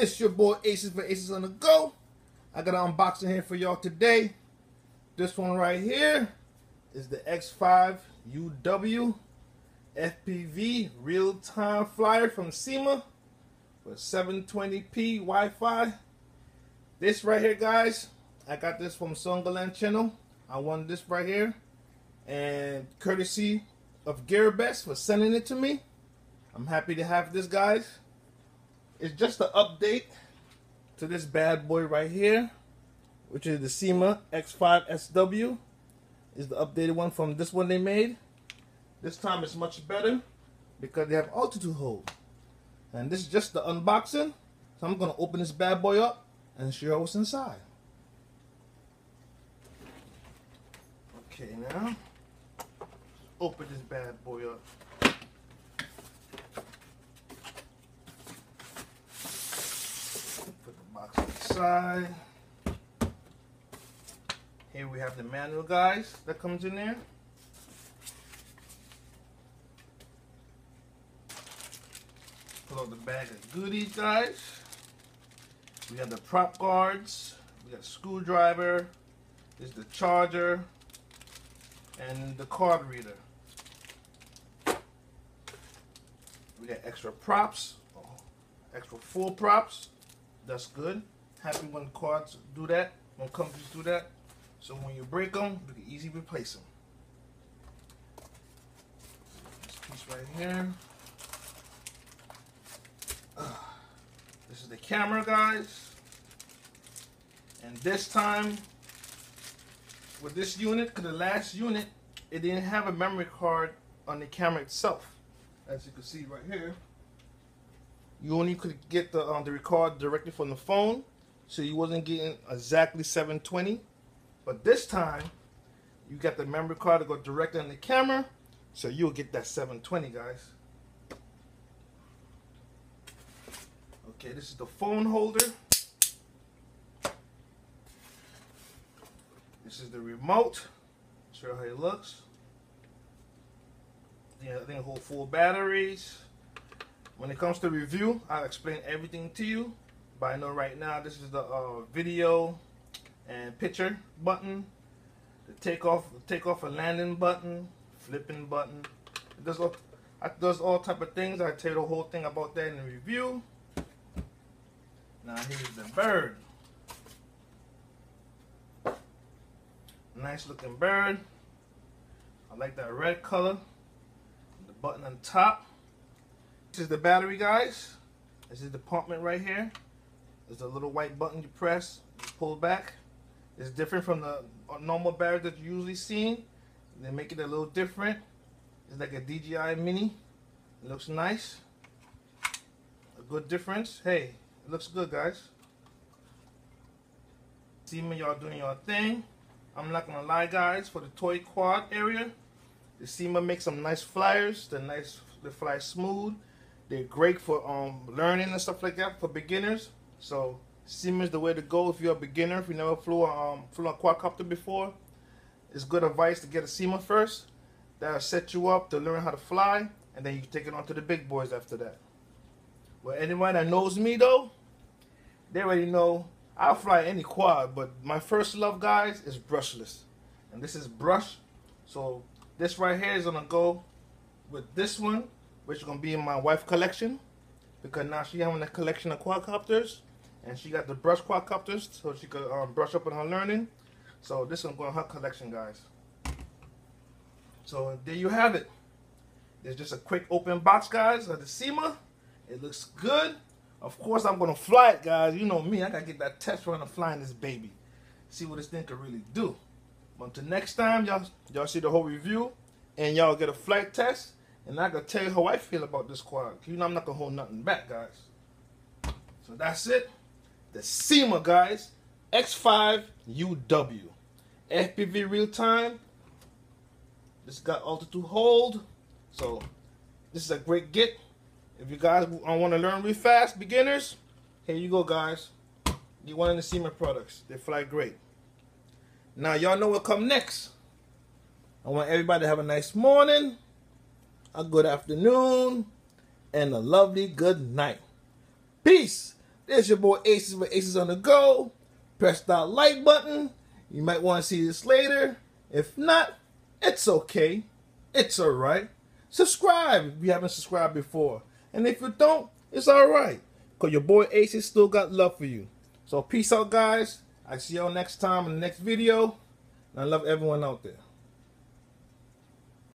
It's your boy Aces for Aces on the Go. I got an unboxing here for y'all today. This one right here is the X5 UW FPV real-time flyer from Syma with 720p Wi-Fi. This right here, guys, I got this from Songaland channel. I won this right here, and courtesy of GearBest for sending it to me. I'm happy to have this, guys. It's just an update to this bad boy right here, which is the Syma X5SW. Is the updated one from this one they made. This time it's much better because they have altitude hold. And this is just the unboxing. So I'm going to open this bad boy up and show you what's inside. Okay, now open this bad boy up. Aside. Here we have the manual, guys, that comes in there. Pull out the bag of goodies, guys. We have the prop guards. We got screwdriver. Is the charger. And the card reader. We got extra props. Oh, extra full props. That's good. Happy when cards do that. When companies do that. So when you break them, you can easily replace them. This piece right here. This is the camera, guys. And this time, with this unit, because the last unit, it didn't have a memory card on the camera itself. As you can see right here. You only could get the, um, the record directly from the phone. So you wasn't getting exactly 720. But this time, you got the memory card to go directly on the camera. So you'll get that 720, guys. Okay, this is the phone holder. This is the remote. Show how it looks. Yeah, I think hold full batteries. When it comes to review, I'll explain everything to you. But I know right now this is the uh, video and picture button, the take off, take off a landing button, flipping button. It does all, it does all type of things. I tell you the whole thing about that in the review. Now here's the bird. Nice looking bird. I like that red color. The button on top. This is the battery, guys. This is the compartment right here. There's a little white button you press, pull back. It's different from the normal battery that you're usually see. They make it a little different. It's like a DJI Mini. It looks nice. A good difference. Hey, it looks good, guys. See me, y'all doing your thing. I'm not gonna lie, guys. For the toy quad area, the Syma makes some nice flyers. They're nice. They fly smooth. They're great for um, learning and stuff like that for beginners. So Syma is the way to go if you're a beginner. If you never flew a, um, flew a quadcopter before, it's good advice to get a Syma first. That'll set you up to learn how to fly, and then you can take it on to the big boys after that. Well, anyone that knows me though, they already know I'll fly any quad, but my first love, guys, is brushless. And this is brush. So this right here is gonna go with this one, which is gonna be in my wife collection. Because now she having a collection of quadcopters. And she got the brush quadcopters, so she could um, brush up on her learning. So this is gonna go in her collection, guys. So there you have it. There's just a quick open box, guys, of the Syma. It looks good. Of course, I'm gonna fly it, guys. You know me, I gotta get that test run of flying this baby. See what this thing can really do. But until next time, y'all y'all see the whole review, and y'all get a flight test, and I can tell you how I feel about this quad. You know I'm not gonna hold nothing back, guys. So that's it. The Syma, guys, X5 UW, FPV real time. This got altitude hold, so this is a great get. If you guys want to learn real fast, beginners, here you go, guys. Get one of the Syma products. They fly great. Now, y'all know what come next. I want everybody to have a nice morning, a good afternoon, and a lovely good night. Peace. There's your boy Aces with Aces on the Go. Press that like button. You might want to see this later. If not, it's okay. It's alright. Subscribe if you haven't subscribed before. And if you don't, it's alright. Because your boy Aces still got love for you. So peace out, guys. I see y'all next time in the next video. And I love everyone out there.